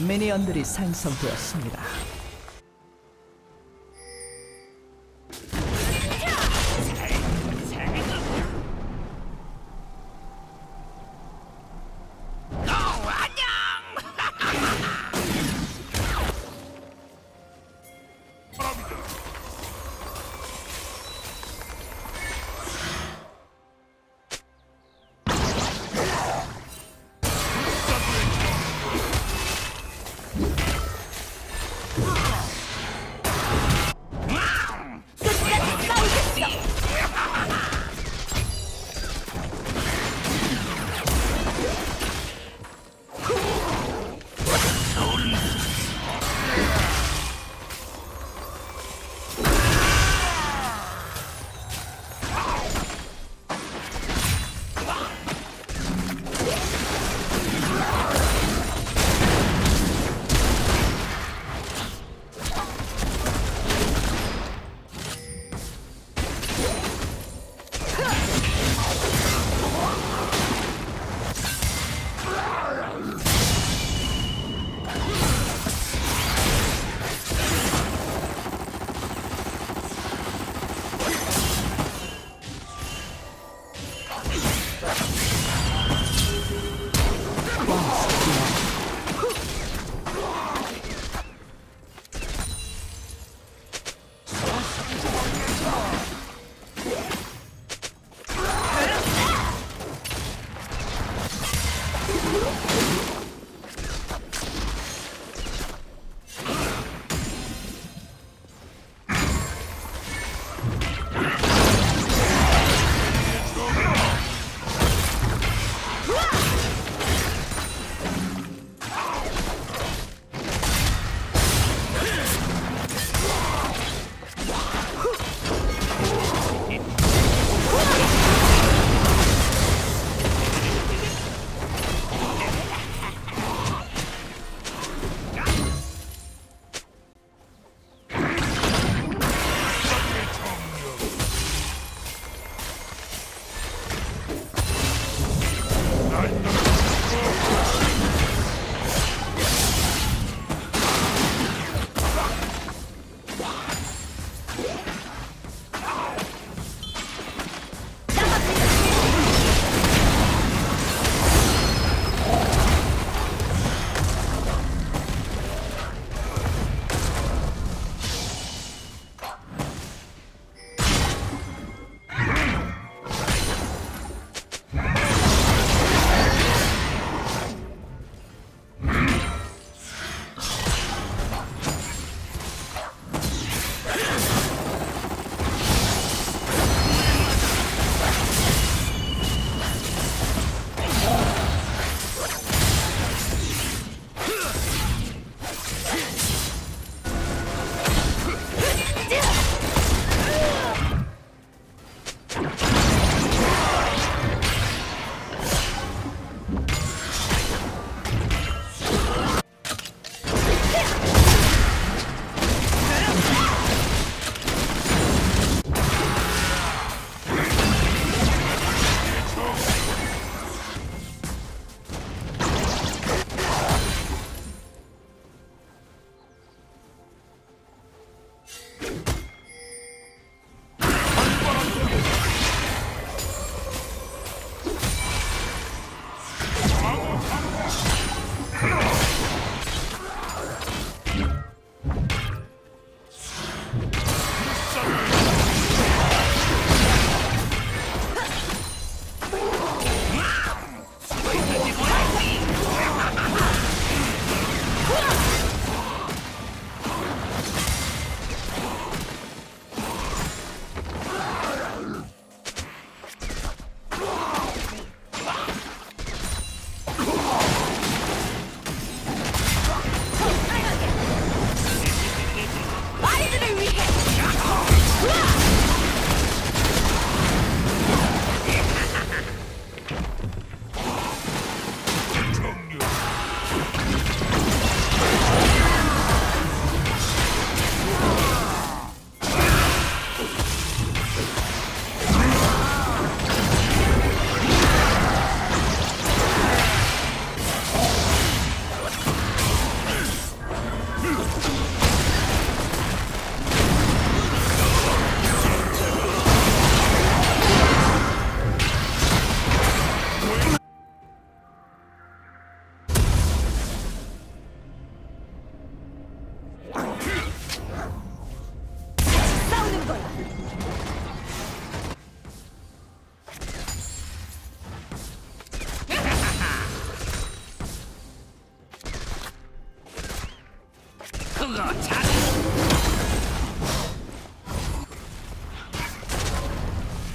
미니언들이 생성되었습니다.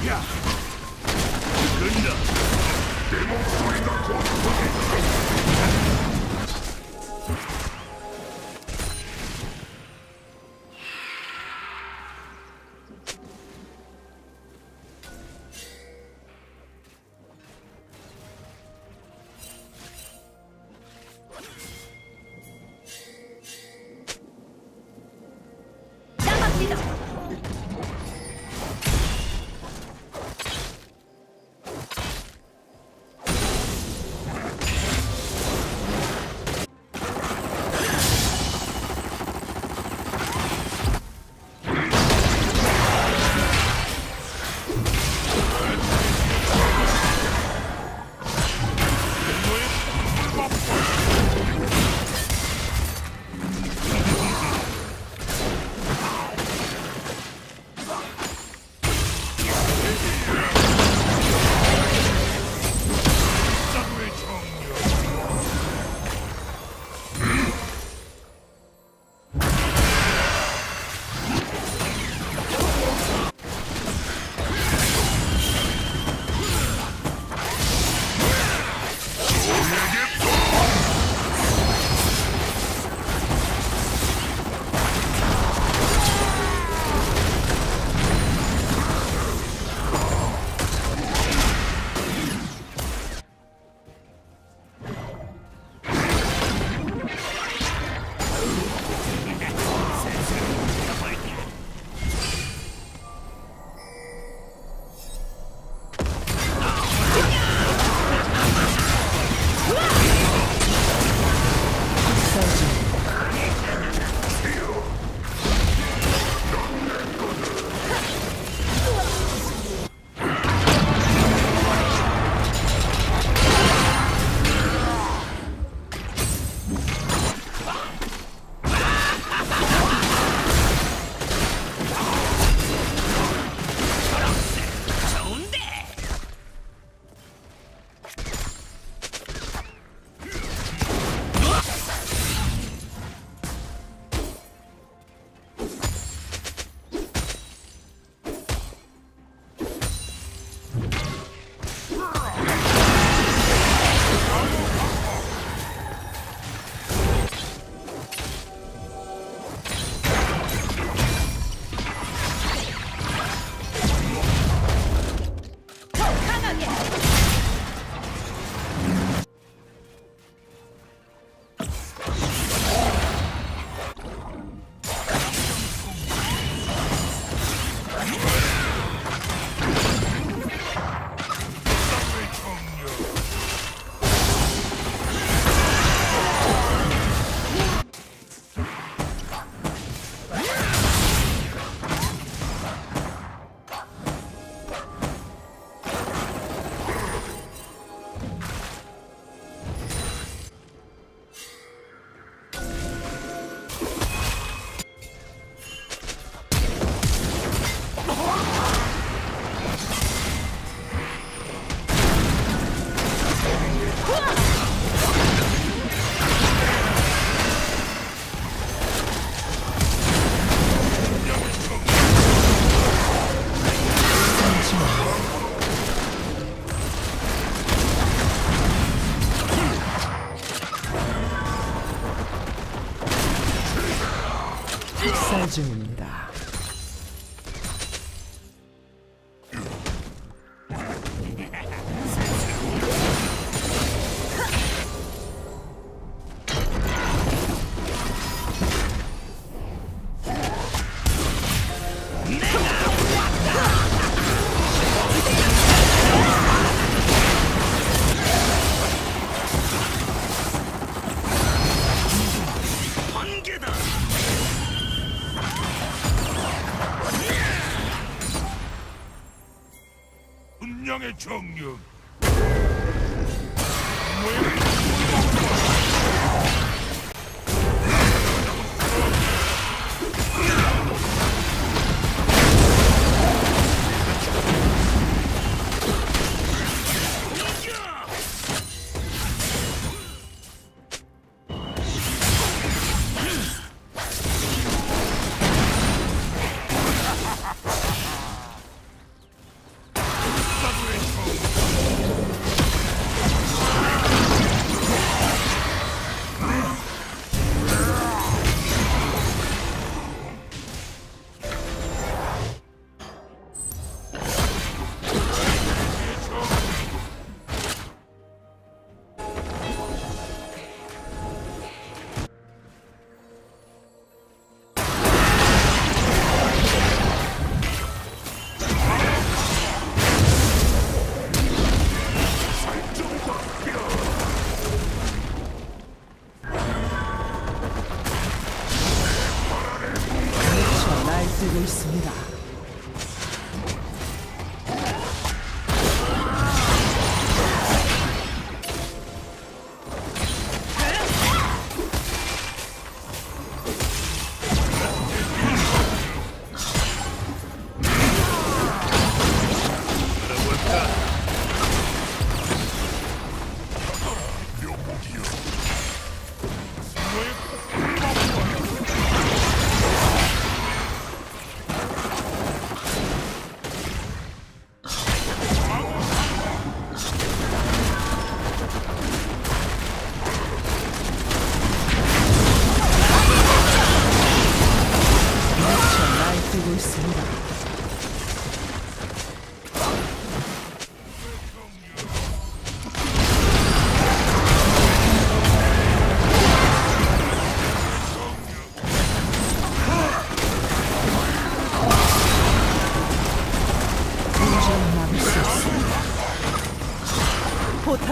야! 근다! 나갑니다. 학살 중입 운명의 정령! 있습니다.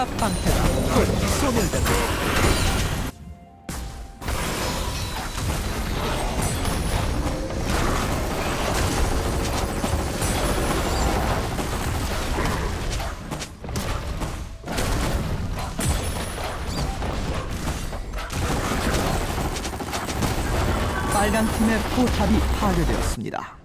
탑 방패가 곧 소멸됩니다. 빨간 팀의 포탑이 파괴되었습니다.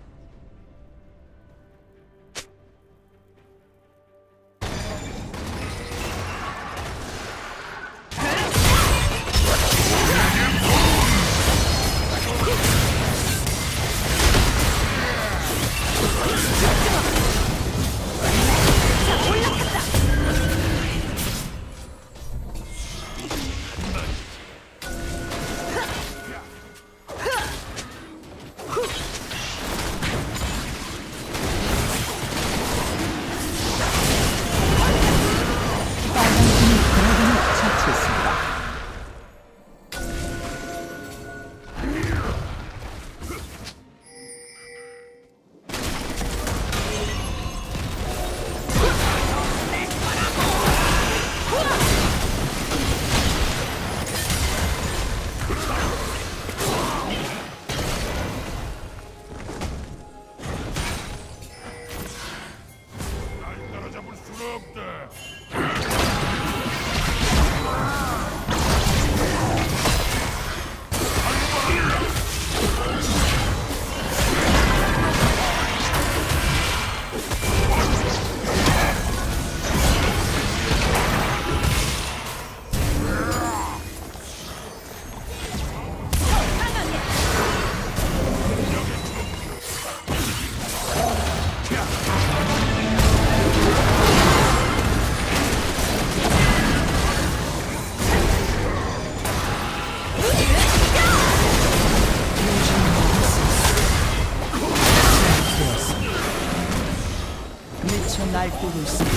미쳐 날뛰고 있습니다.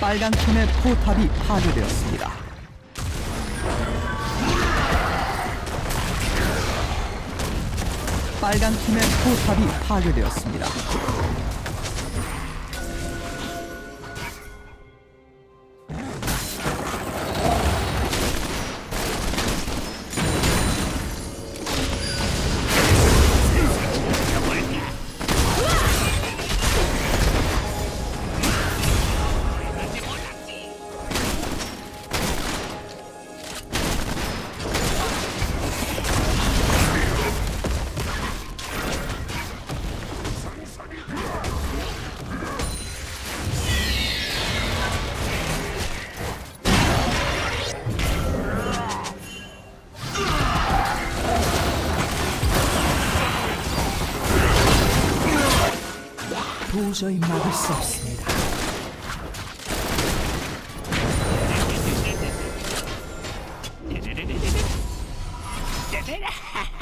빨간 팀의 포탑이 파괴되었습니다. 빨간 팀의 포탑이 파괴되었습니다. 도저히 막을 수 없습니다.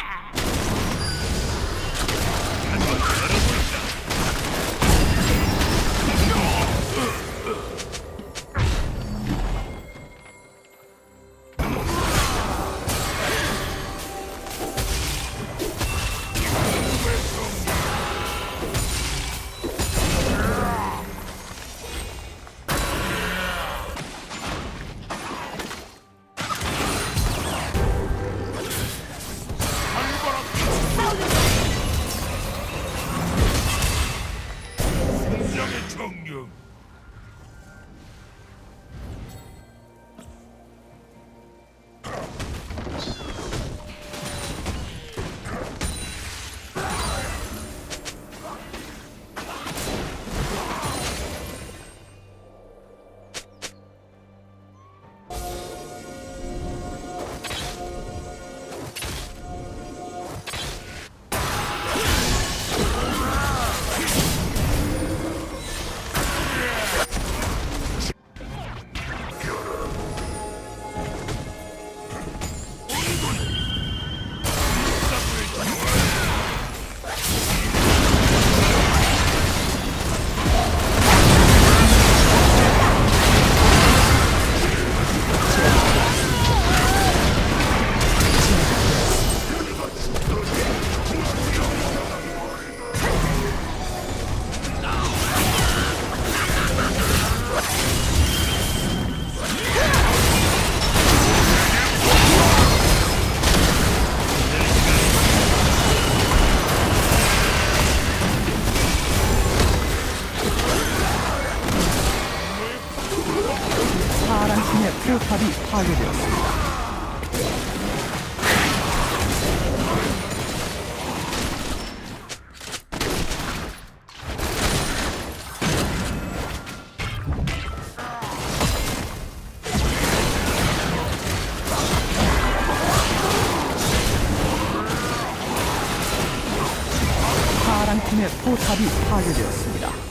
포탑이 파괴되었습니다.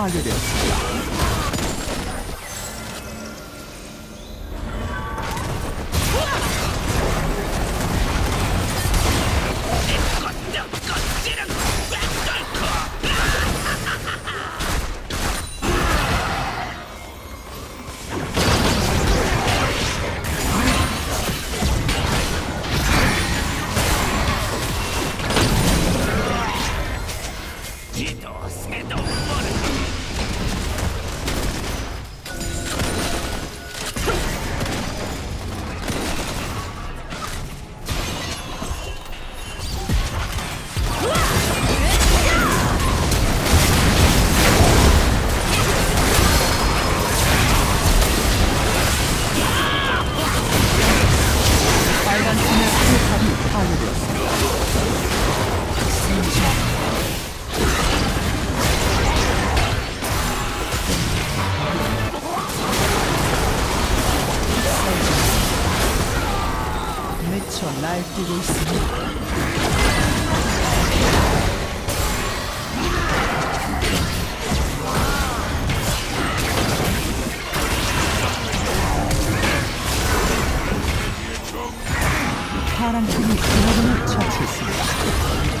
파괴되었습니다. 파란 팀이 드라곤을 처치했습니다.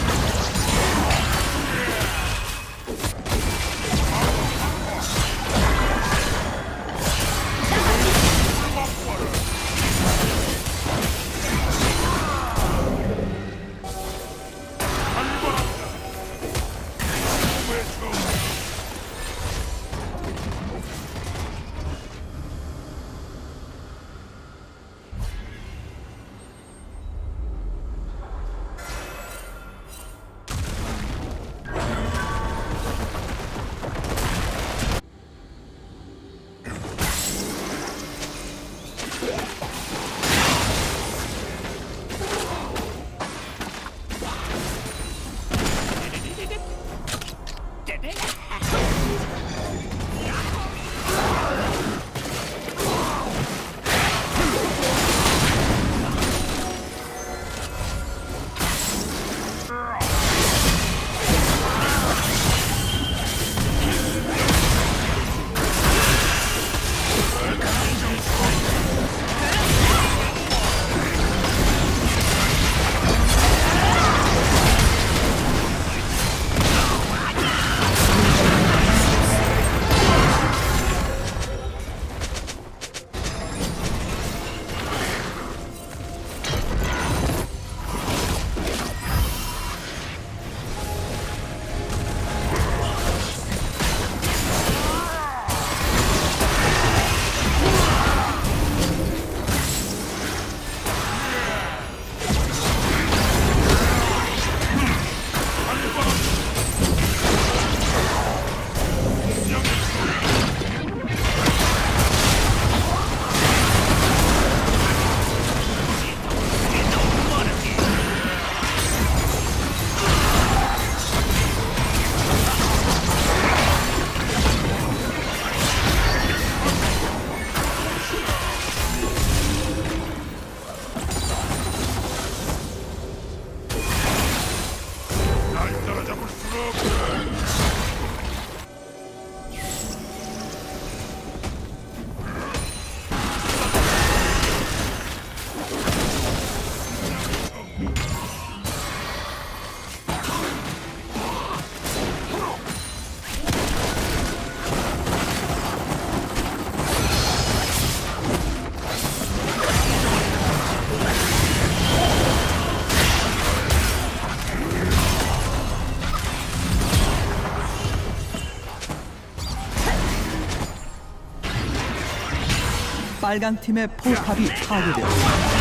빨간 팀의 포탑이 파괴되었습니다.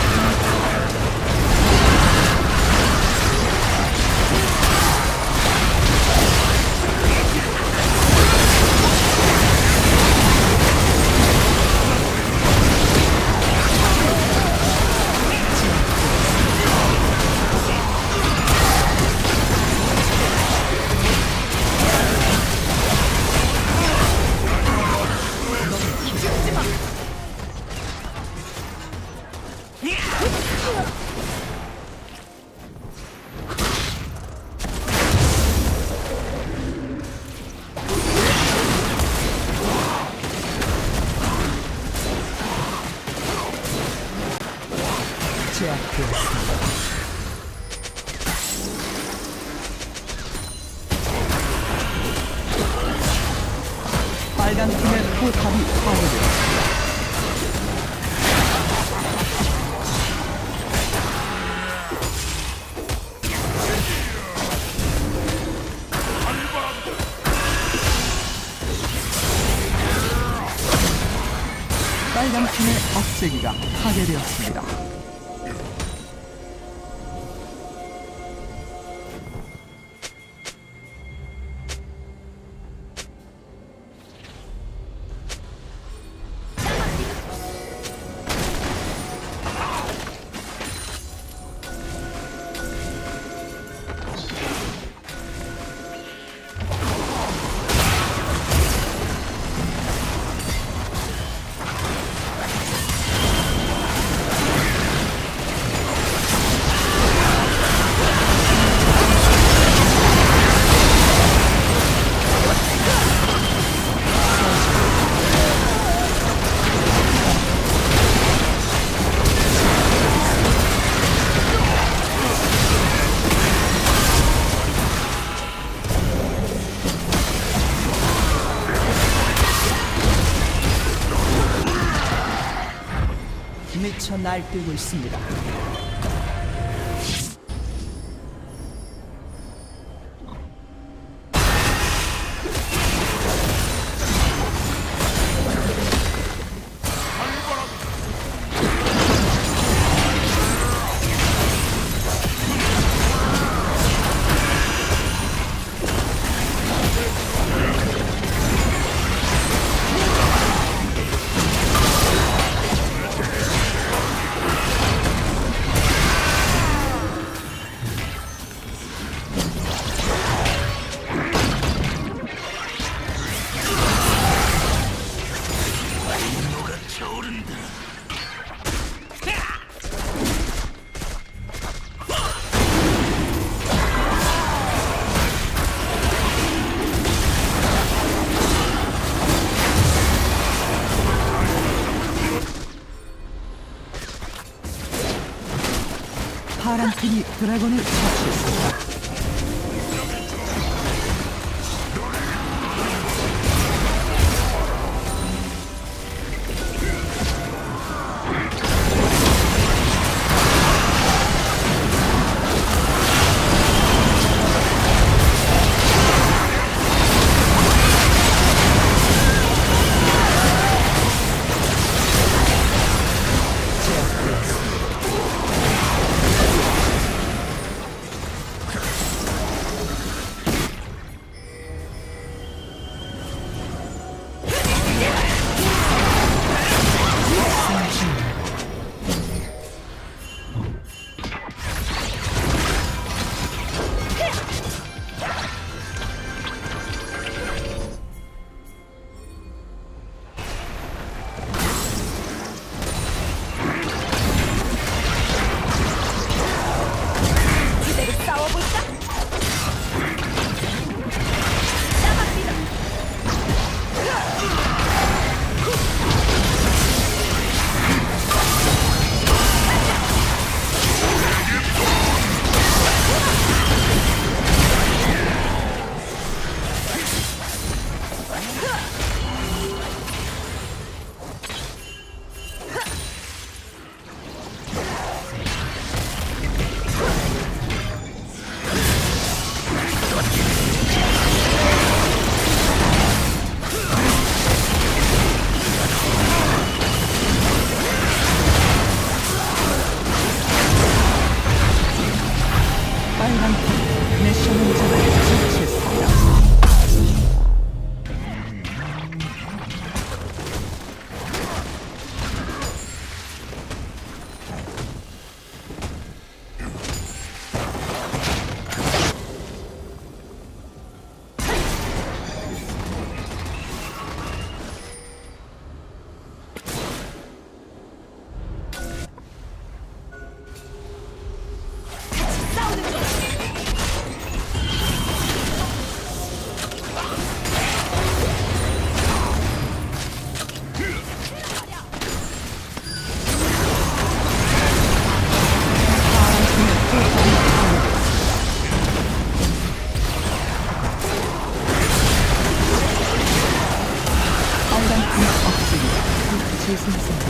기지가 파괴되었습니다. 날뛰고 있습니다. ドラゴネ Choose